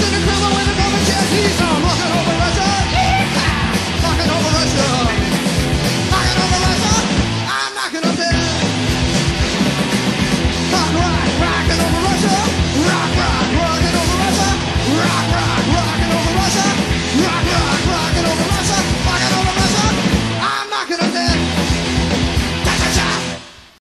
gonna cry.